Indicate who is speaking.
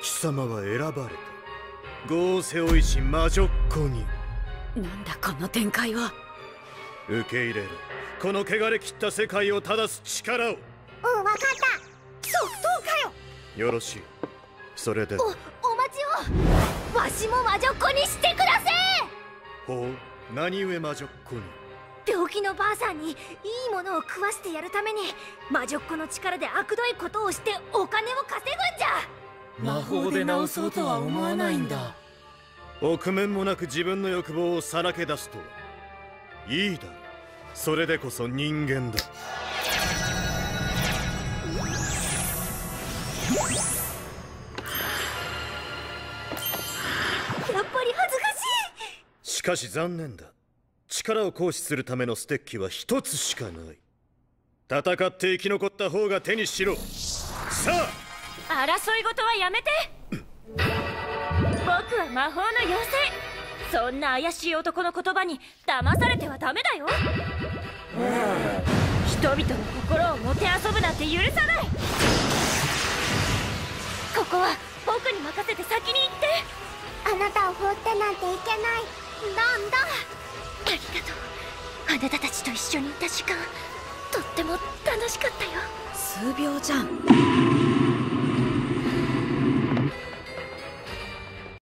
Speaker 1: 貴様は選ばれた。業を背負いし魔女っ子に。
Speaker 2: なんだこの展開は。
Speaker 1: 受け入れる。この汚れ切った世界を正す力を。
Speaker 3: うんわかった。即答かよ。
Speaker 1: よろしい。それで。
Speaker 3: おお待ちを。わしも魔女っ子にしてくだせ。
Speaker 1: ほう何故魔女っ子に？
Speaker 3: 病気のばあさんにいいものを食わせてやるために魔女っ子の力で悪どいことをしてお金を稼
Speaker 4: 魔法で治そうとは思わないんだ。
Speaker 1: 臆面もなく自分の欲望をさらけ出すとは。いいだそれでこそ人間だ。
Speaker 3: やっぱり恥ずかしい。
Speaker 1: しかし残念だ。力を行使するためのステッキは一つしかない。戦って生き残った方が手にしろ。さあ
Speaker 5: 争い事はやめて。僕は魔法の妖精。そんな怪しい男の言葉に騙されてはダメだよ。人々の心をもてあそぶなんて許さない。ここは僕に任せて先に行って。
Speaker 3: あなたを放ってなんていけない。なんだ。
Speaker 5: ありがとう。あなたたちと一緒にいた時間とっても楽しかったよ。
Speaker 2: 数秒じゃん